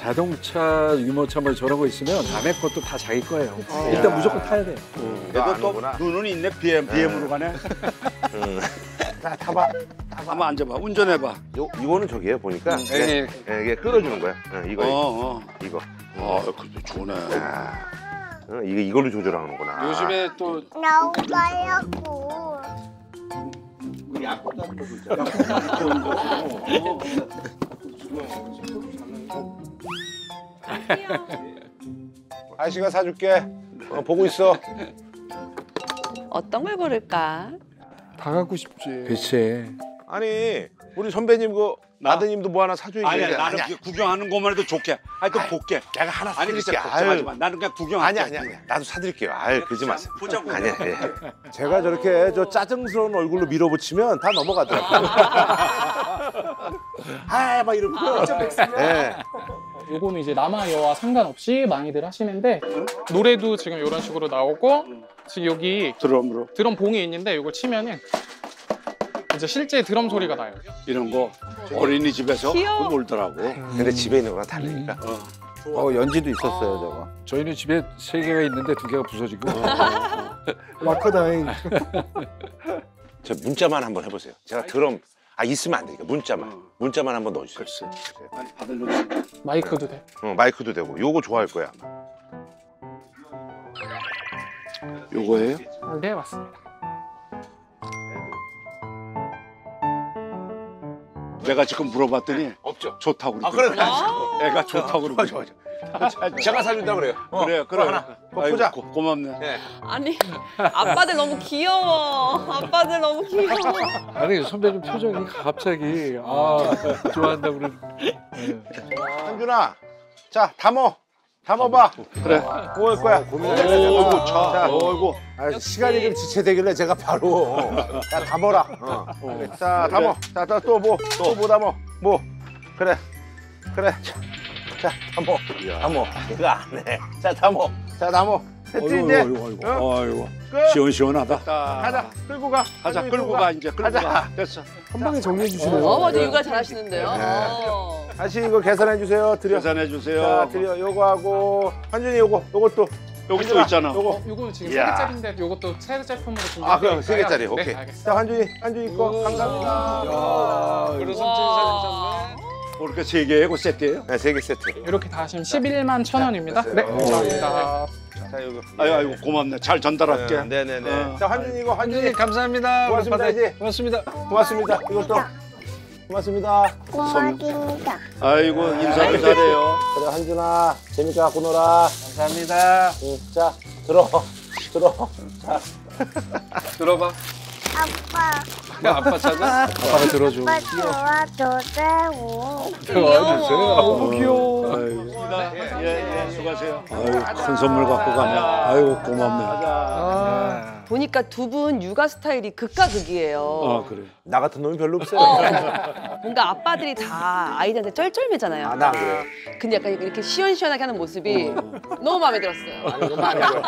자동차, 유모차 뭐 저런 거 있으면 남의 것도 다 자기 거예요. 일단 무조건 타야 돼. 그래도 또 아는구나. 눈은 있네 BM BM으로 가네. 자, 타봐. 한번 앉아봐. 운전해봐. 요, 이거는 저기에 보니까 예, 이게, 예, 이게 끌어주는 거야. 어, 이거, 어, 어. 이거. 아, 그래도 좋네. 아, 어, 이거 이걸로 조절하는구나. 요즘에 또 나오가야고. 아 저씨가 사줄게. 어, 보고 있어. 어떤 걸 고를까? 다 갖고 싶지. 그렇지. 아니, 우리 선배님 그 아드님도 뭐 하나 사줘야지. 아니야, 나는 그 구경하는 것만 해도 좋게. 아니, 또 볼게. 내가 하나 아니, 사드릴게. 진짜 걱정하지 마. 나는 그냥 구경할게. 아니, 아니, 아니. 나도 사드릴게요. 아유, 그러지 마세요. 보자고. 아니야, 예. 제가 저렇게 저 짜증스러운 얼굴로 밀어붙이면 다 넘어가더라고요. 아, 막 이러고. 예. 요거는 이제 남아 여와 상관없이 많이들 하시는데 노래도 지금 이런 식으로 나오고 지금 여기 드럼으로 드럼 봉이 있는데 이걸 치면은 이제 실제 드럼 소리가 나요. 이런 거 어린이집에서 귀여워. 놀더라고. 근데 집에 있는 거랑 다르니까. 어, 연지도 있었어요, 저거. 저희는 집에 세 개가 있는데 두 개가 부서지고. 마커다잉. 저 문자만 한번 해보세요. 제가 드럼 아 있으면 안 되니까 문자만 문자만 한번 넣어주세요. 아니, 받을 놈. 마이크도 돼. 어, 마이크도 되고 요거 좋아할 거야. 요거예요? 네 맞습니다. 내가 지금 물어봤더니 없죠. 좋다고 아 그러더라고. 그래. 아. 애가 좋다고 그러고. 맞아 맞아. 제가 사준다 그래요. 어, 그래, 그거 그래. 하나. 아이고, 보자. 고, 고맙네. 네. 아니 아빠들 너무 귀여워. 아빠들 너무 귀여워. 아니, 선배님 표정이 갑자기, 아, 좋아한다고 그러 한준아, 자 담어, 담어봐. 그래. 뭐할 거야? 어이구, 차. 자, 어이구. 아, 시간이 좀 지체되길래 제가 바로 야 담어라. 어. 자 담어. 자 또 뭐? 또 뭐 담어? 뭐? 그래, 그래. 자, 자 담어, 담어. 이거 안 해. 자 담어. 자 담어. 됐지 이제. 어이구, 어이구. 어? 끝. 시원시원하다. 가자. 끌고 가. 가자, 끌고 가, 이제. 끌고 가자. 가. 됐어. 한 방에 정리해 주시네요. 어 맞아 육아 잘하시는데요. 어. 다시 이거 계산해 주세요. 드려. 계산해 주세요. 자, 드려. 요거 하고 한준이 요거, 요것도. 여기 또 있잖아. 요거. 어, 요거는 지금. 세 개짜리인데 요것도 새 제품으로 준비. 아, 그럼 세 개짜리. 오케이. 네, 알겠습니다. 자, 한준이, 한준이 거. 감사합니다. 그래, 와. 이렇게 세 개고 세트예요? 네, 세 개 세트. 이렇게 다 하시면 11만 천 원입니다. 네, 감사합니다. 자, 요거. 아유, 아이고 고맙네. 잘 전달할게. 네, 네, 네. 어. 자, 한준이 이거, 한준이. 감사합니다. 고맙습니다, 이제. 고맙습니다. 고맙습니다. 이것도. 고맙습니다. 고맙습니다. 아이고 인사도 잘해요. 그래, 한준아. 재밌게 갖고 놀아. 감사합니다. 응, 자, 들어. 들어. 자, 들어봐. 아빠, 야, 아빠 찾아? 아빠가 들어줘. 아빠 도와줘세요. 귀여워. 귀여워. 아이고. 예, 예, 수고하세요. 아이고 큰 선물 갖고 가네. 아이고 고맙네. 아, 보니까 두 분 육아 스타일이 극과 극이에요. 아 그래. 나 같은 놈이 별로 없어요. 어, 뭔가 아빠들이 다 아이들한테 쩔쩔매잖아요. 아, 나 그래요. 근데 약간 이렇게 시원시원하게 하는 모습이 너무 마음에 들었어요. 아니, 그건 아니고요.